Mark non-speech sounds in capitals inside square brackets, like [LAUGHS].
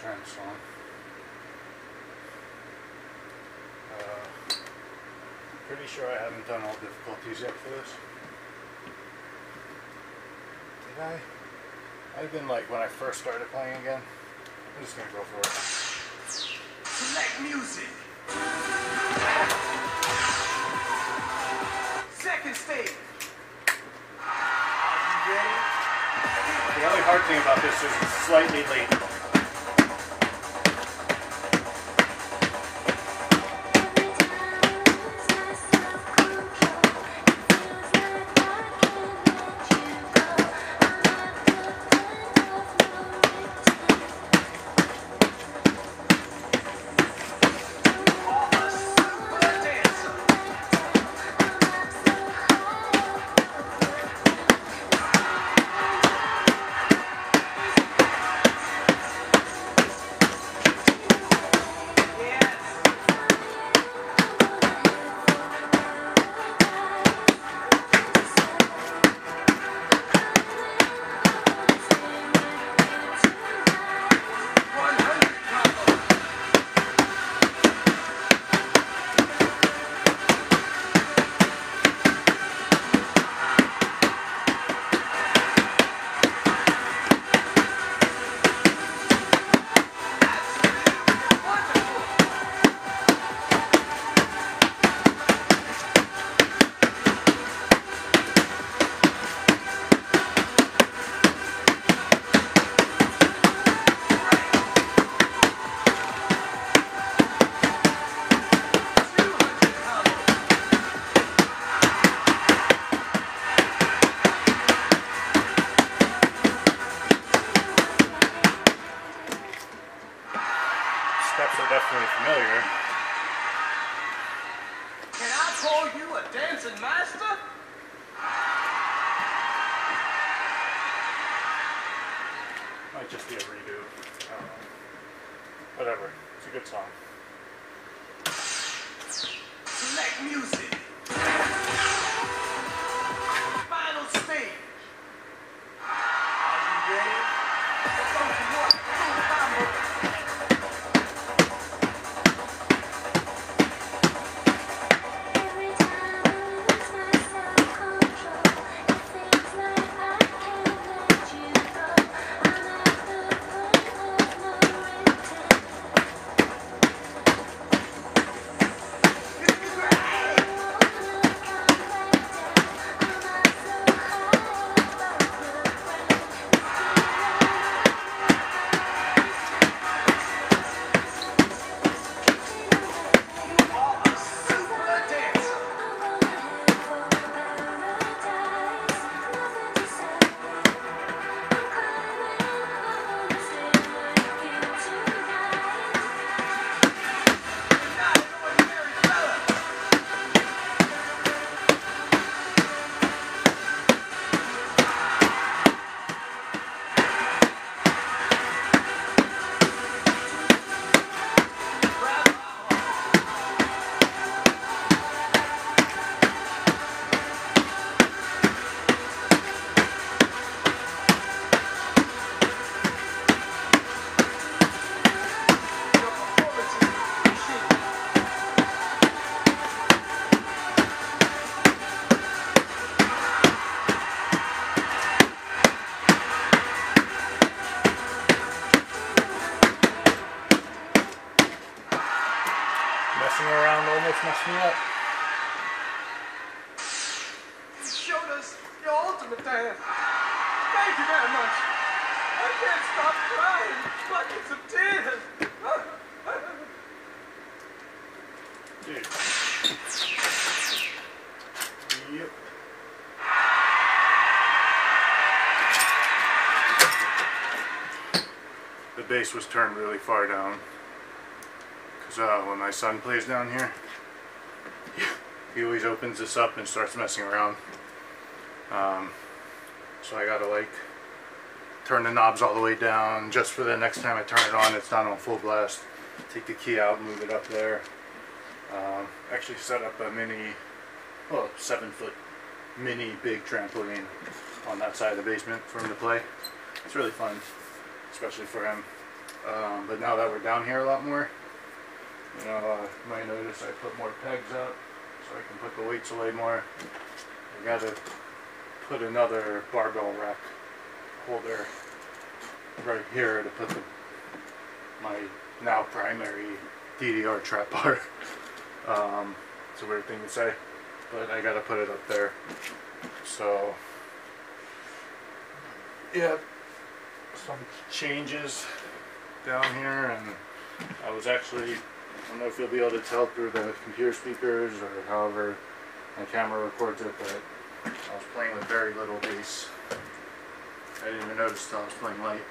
trance song. Uh, pretty sure I haven't done all difficulties yet for this. Did I? I've been like when I first started playing again. I'm just gonna go for it. Select music. Second stage. Are you ready? The only hard thing about this is it's slightly late. Call you a dancing master? Might just be a redo. I don't know. Whatever. It's a good song. Select music. Messing around almost messed me up. You showed us your ultimate dance. Thank you very much. I can't stop crying. Buckets of tears. Dude. Yep. The bass was turned really far down. Because uh, when my son plays down here, he always opens this up and starts messing around. Um, so I gotta like turn the knobs all the way down just for the next time I turn it on, it's not on full blast. Take the key out, move it up there. Um, actually set up a mini, well, seven foot mini big trampoline on that side of the basement for him to play. It's really fun, especially for him. Um, but now that we're down here a lot more, you know, uh, you might notice I put more pegs up so I can put the weights away more. I gotta put another barbell rack holder right here to put the, my now primary DDR trap [LAUGHS] bar. Um, it's a weird thing to say, but I gotta put it up there. So, yeah, some changes down here, and I was actually, I don't know if you'll be able to tell through the computer speakers or however my camera records it, but I was playing with very little bass. I didn't even notice till I was playing light.